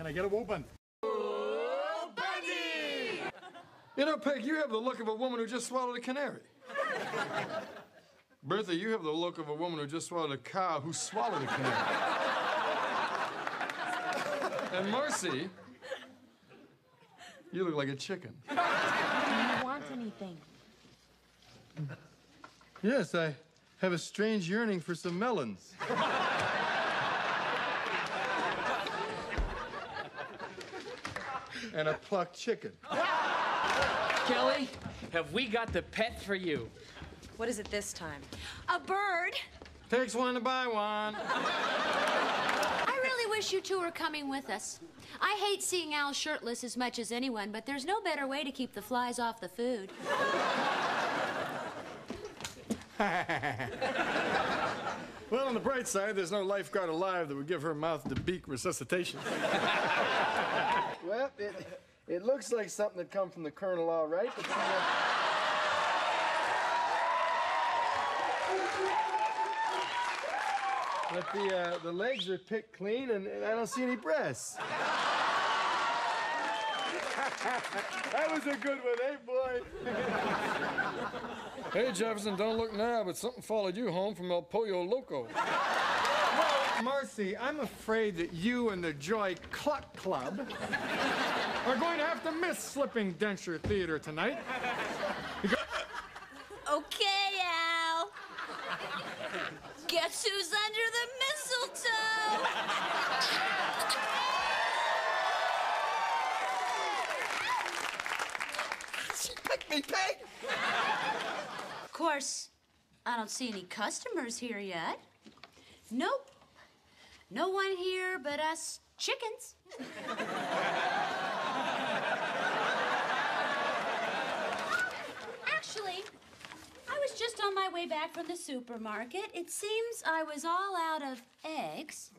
Can I get a whooping? You know, Peg, you have the look of a woman who just swallowed a canary. Bertha, you have the look of a woman who just swallowed a cow who swallowed a canary. and Marcy, you look like a chicken. Do you want anything? Yes, I have a strange yearning for some melons. And a plucked chicken. Kelly, have we got the pet for you? What is it this time? A bird. Takes one to buy one. I really wish you two were coming with us. I hate seeing Al shirtless as much as anyone, but there's no better way to keep the flies off the food. Well, on the bright side, there's no lifeguard alive that would give her mouth to beak resuscitation. well, it, it looks like something that come from the colonel, all right. But, but the uh, the legs are picked clean, and, and I don't see any breasts. That was a good one, eh, boy? hey, Jefferson, don't look now, but something followed you home from El Pollo Loco. Well, Marcy, I'm afraid that you and the Joy Cluck Club are going to have to miss Slipping Denture Theater tonight. Okay, Al. Guess who's under the mistletoe? Of course, I don't see any customers here yet. Nope. No one here but us chickens. Actually, I was just on my way back from the supermarket. It seems I was all out of eggs.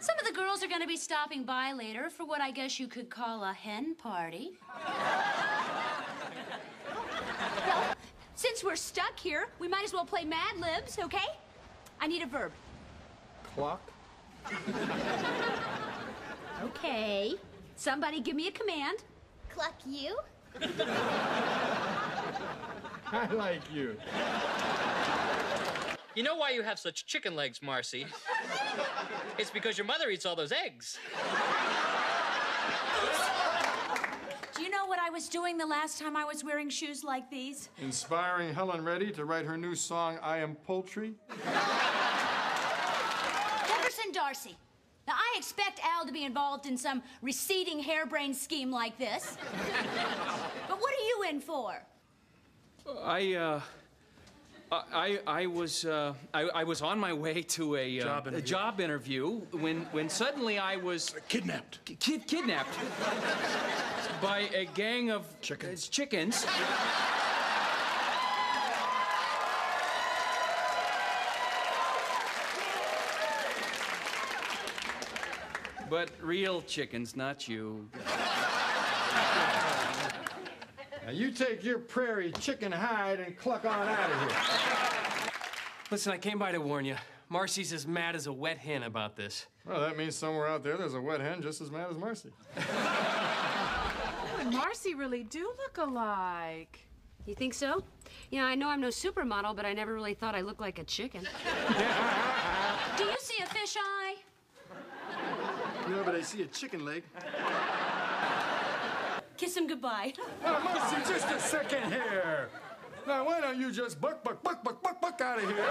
Some of the girls are going to be stopping by later for what I guess you could call a hen party. well, since we're stuck here, we might as well play Mad Libs, okay? I need a verb. Clock? Okay. Somebody give me a command. Cluck you? I like you. You know why you have such chicken legs, Marcy? It's because your mother eats all those eggs. Do you know what I was doing the last time I was wearing shoes like these? Inspiring Helen Reddy to write her new song, I Am Poultry. Jefferson Darcy. Now, I expect Al to be involved in some receding harebrained scheme like this. but what are you in for? I, uh. I, I was uh, I, I was on my way to a, uh, Job a interview. job interview when when suddenly I was Kidnapped. kid, kidnapped by a gang of Chickens. uh, chickens. But real chickens, not you. Now you take your prairie chicken hide and cluck on out of here. Listen, I came by to warn you. Marcy's as mad as a wet hen about this. Well, that means somewhere out there there's a wet hen just as mad as Marcy. You and Marcy really do look alike. You think so? Yeah, I know I'm no supermodel, but I never really thought I looked like a chicken. Do you see a fish eye? No, but I see a chicken leg. Kiss him goodbye. Oh, Marcy, just a second here. Now, why don't you just buck, buck, buck, buck, buck, buck out of here?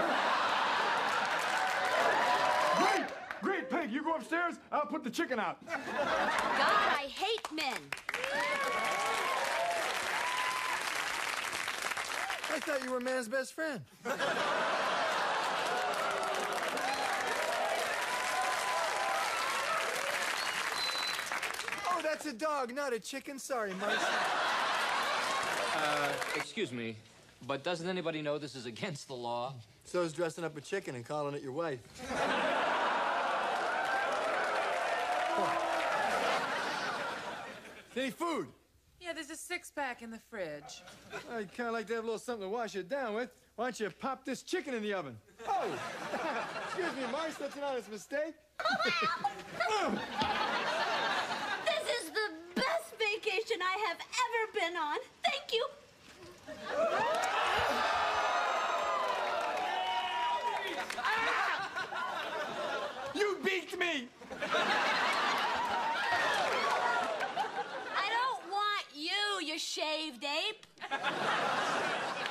Great! Great, Peg. You go upstairs, I'll put the chicken out. God, I hate men. I thought you were man's best friend. that's a dog, not a chicken. Sorry, Marcy. Uh, excuse me, but doesn't anybody know this is against the law? So is dressing up a chicken and calling it your wife. Any food? Yeah, there's a six pack in the fridge. I'd kind of like to have a little something to wash it down with. Why don't you pop this chicken in the oven? Oh, excuse me, Marcy, that's an honest mistake. This is the best vacation I have ever been on. Thank you. You beat me! I don't want you, you shaved ape.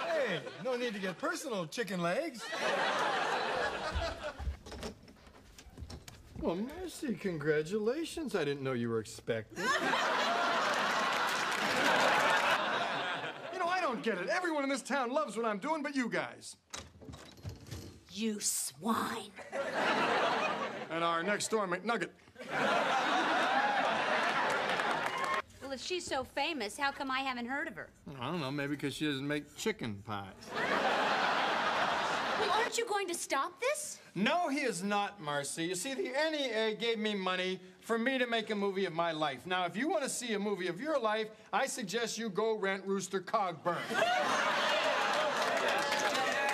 Hey, no need to get personal, chicken legs. Well, Marcy, congratulations. I didn't know you were expecting. you know, I don't get it. Everyone in this town loves what I'm doing, but you guys. You swine. And our next door McNugget. Well, if she's so famous, how come I haven't heard of her? I don't know, maybe because she doesn't make chicken pies. Well, aren't you going to stop this? No, he is not, Marcy. You see, the NEA gave me money for me to make a movie of my life. Now, if you want to see a movie of your life, I suggest you go rent Rooster Cogburn.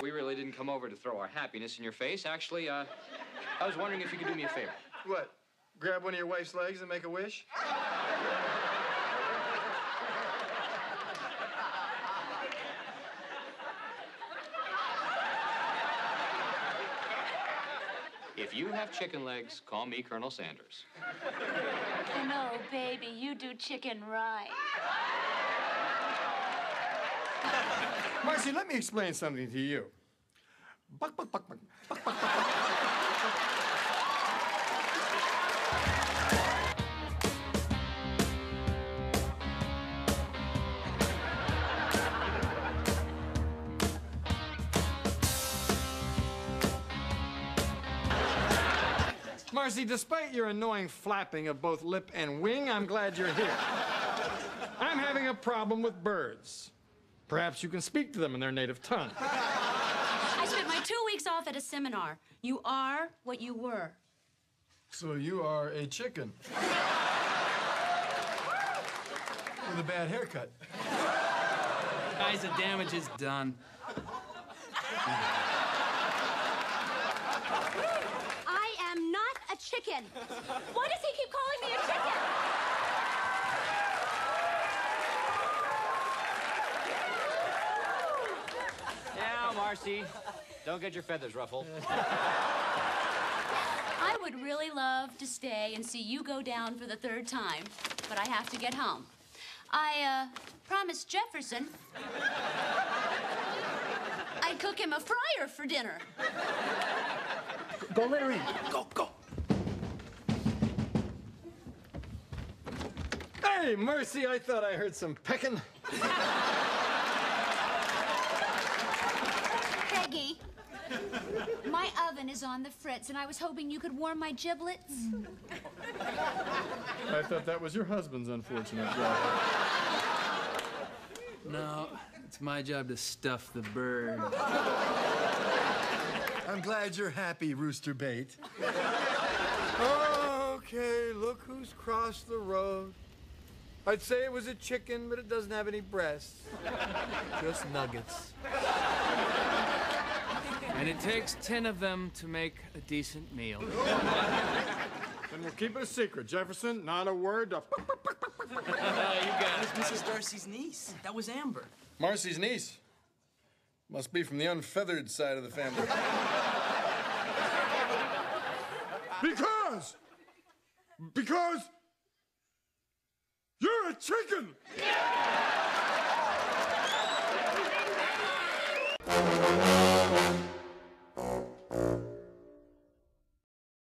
We really didn't come over to throw our happiness in your face. Actually, uh, I was wondering if you could do me a favor. what? Grab one of your wife's legs and make a wish? If you have chicken legs, call me Colonel Sanders. No, baby, you do chicken right. Marcy, let me explain something to you. Buck, buck, buck, buck, buck, buck, buck. Marcy, despite your annoying flapping of both lip and wing, I'm glad you're here. I'm having a problem with birds. Perhaps you can speak to them in their native tongue. I spent my two weeks off at a seminar. You are what you were. So you are a chicken. With a bad haircut. Guys, the damage is done. I am not a chicken. Why does he keep calling me a chicken? Now, Marcy, don't get your feathers ruffled. I would really love to stay and see you go down for the third time, but I have to get home. I uh, promised Jefferson I'd cook him a fryer for dinner. Go let her in. Go, go. Hey, Marcy, I thought I heard some pecking. Peggy, my oven is on the fritz, and I was hoping you could warm my giblets. I thought that was your husband's unfortunate job. No, it's my job to stuff the bird. I'm glad you're happy, Rooster Bait. Okay, look who's crossed the road. I'd say it was a chicken, but it doesn't have any breasts. Just nuggets. And it takes ten of them to make a decent meal. Then we'll keep it a secret, Jefferson. Not a word to. you got it. Mrs. Darcy's niece. That was Amber. Marcy's niece. Must be from the unfeathered side of the family. because! Because! a chicken! Yeah!